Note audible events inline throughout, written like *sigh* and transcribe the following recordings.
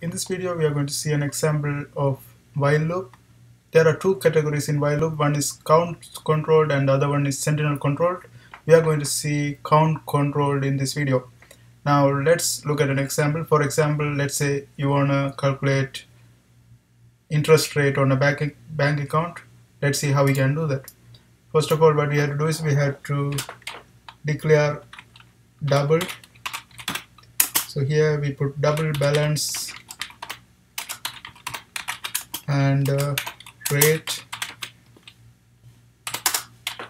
In this video we are going to see an example of while loop. There are two categories in while loop. One is count controlled and the other one is sentinel controlled. We are going to see count controlled in this video. Now let's look at an example. For example, let's say you want to calculate interest rate on a bank, bank account. Let's see how we can do that. First of all, what we have to do is we have to declare double so here we put double balance and uh, rate.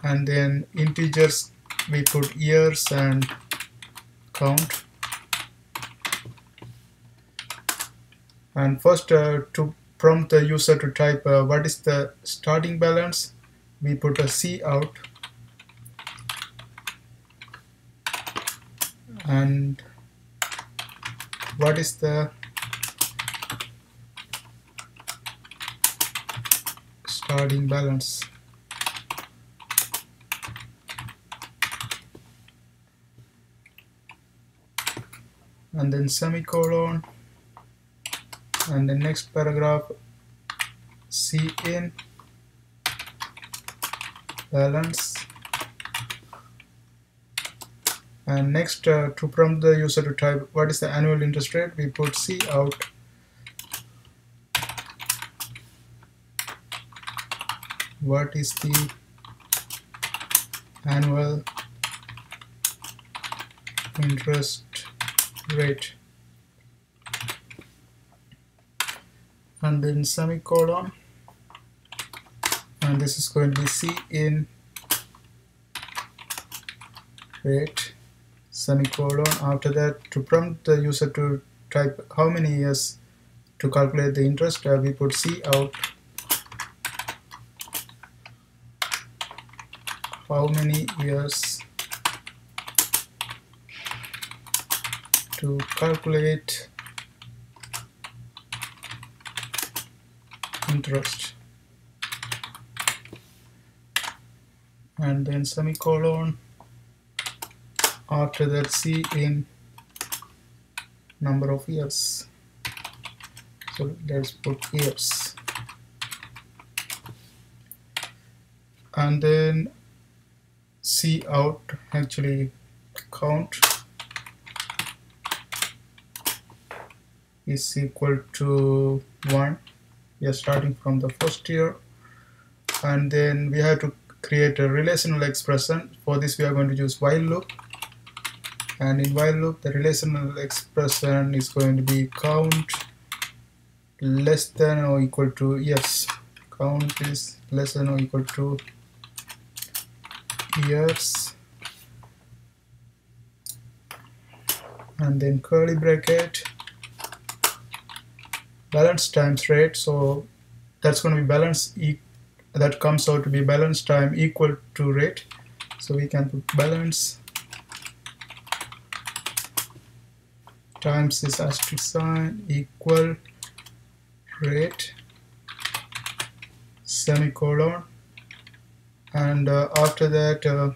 And then integers we put years and count. And first uh, to prompt the user to type uh, what is the starting balance we put a C out. And what is the starting balance? And then semicolon. And the next paragraph C in balance and next uh, to prompt the user to type what is the annual interest rate we put C out. What is the annual interest rate? And then semicolon. And this is going to be C in rate semicolon. After that to prompt the user to type how many years to calculate the interest uh, we put C out. How many years to calculate interest? And then semicolon after that C in number of years. So let's put years. And then C out actually count is equal to 1 we are starting from the first year. And then we have to create a relational expression. For this we are going to use while loop and in while loop the relational expression is going to be count less than or equal to yes count is less than or equal to years and then curly bracket balance times rate. So that's going to be balance e that comes out to be balance time equal to rate. So we can put balance times this asterisk sign equal rate semicolon and uh, after that uh,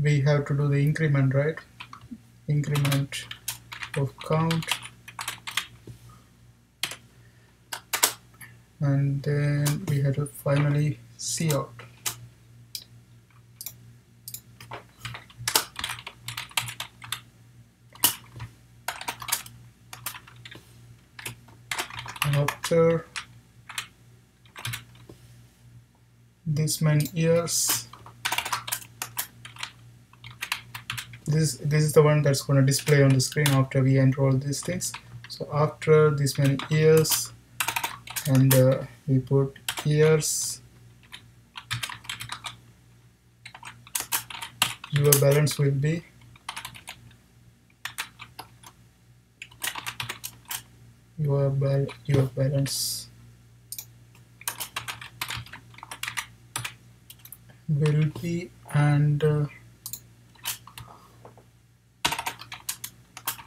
we have to do the increment right? Increment of count. And then we have to finally see out after this many years this this is the one that's going to display on the screen after we enter all these things. So after this many years and uh, we put years your balance will be your bal your balance. Will be and uh,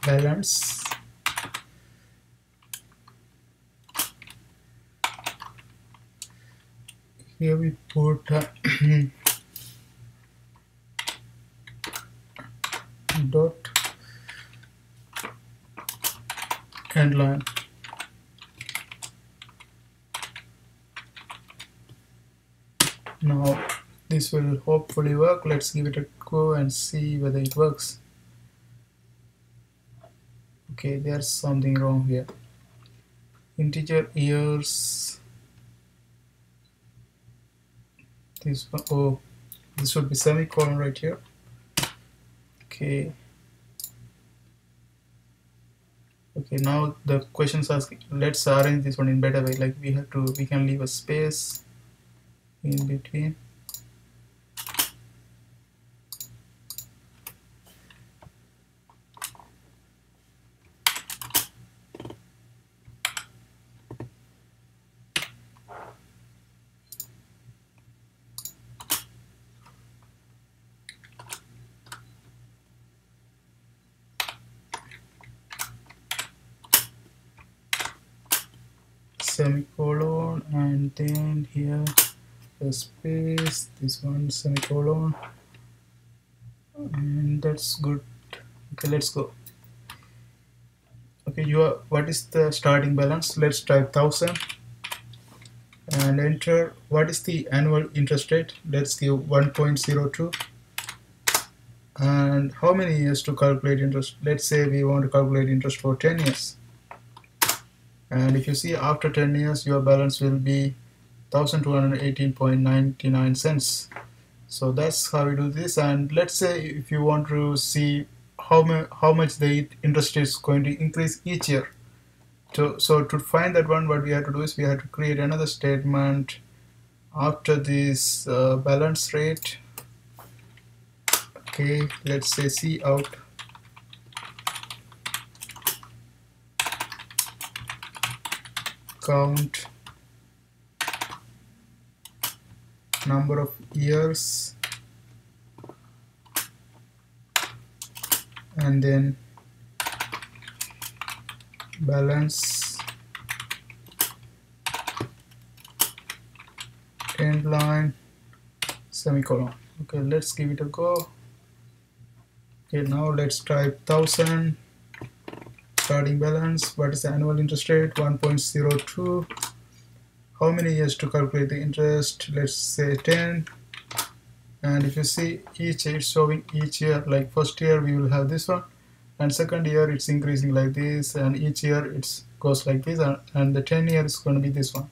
balance. Here we put uh, *clears throat* dot end line now this will hopefully work. Let's give it a go and see whether it works. Okay there's something wrong here. Integer years. This one oh this would be semicolon right here. Okay. Okay now the questions asking let's arrange this one in better way. Like we have to we can leave a space in between. Semicolon and then here the space this one semicolon. And that's good. Okay let's go. Okay you are what is the starting balance? Let's type thousand. And enter. What is the annual interest rate? Let's give 1.02 and how many years to calculate interest? Let's say we want to calculate interest for 10 years. And if you see after 10 years your balance will be 1218.99 cents. So that's how we do this. And let's say if you want to see how, how much the interest is going to increase each year. So, so to find that one what we have to do is we have to create another statement after this uh, balance rate. Okay let's say C out. Count number of years. And then balance end line semicolon. Okay let's give it a go. Okay now let's type thousand. Starting balance what is the annual interest rate? 1.02 how many years to calculate the interest? Let's say 10 and if you see each it's showing each year like first year we will have this one and second year it's increasing like this and each year it goes like this and the 10 year is going to be this one.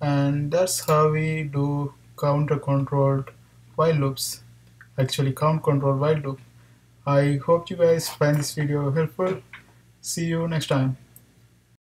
And that's how we do counter controlled while loops. Actually count control while loop. I hope you guys find this video helpful. See you next time